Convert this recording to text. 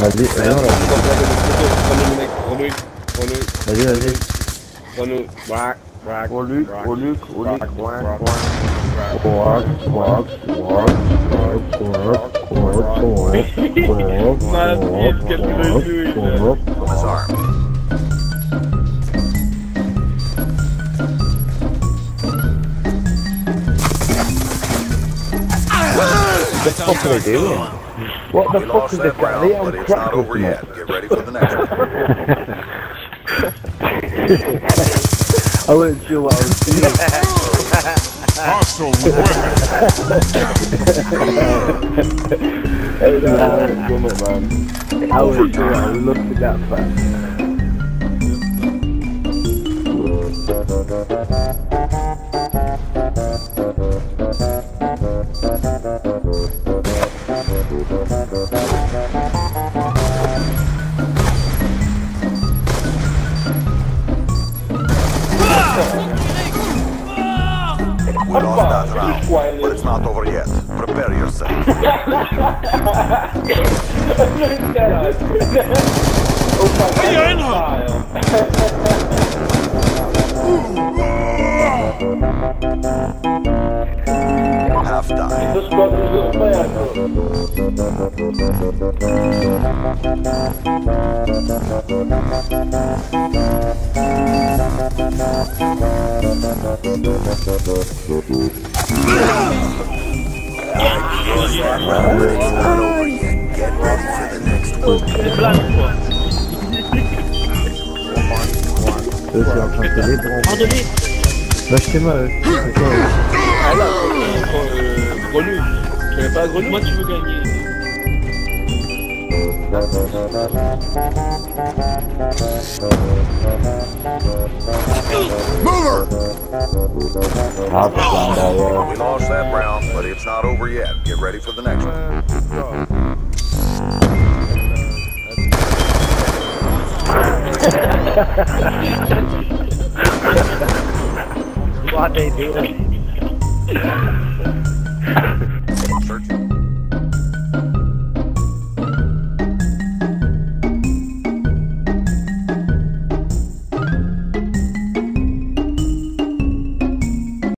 Vas-y, vas-y, on l'a- Grenouille, mec, grenouille, grenouille, vas-y, vas-y. grenouille, là. quack, His arm. The fuck are they doing? What the We fuck is this guy? round, They but it's crack not over yet. Get ready for the next one. I wasn't sure what I was doing. Hostile weapon. Hey, no, I wasn't doing it, man. I was sure I was looking at that fact. Lost that round, but it's not over yet. Prepare yourself. Half time. Eux, c'est en train de les j'étais mal, Ah là. Tu pas Moi, tu veux gagner. Thank you. Derrière. We lost that round, but it's not over yet. Get ready for the next one. What they doing?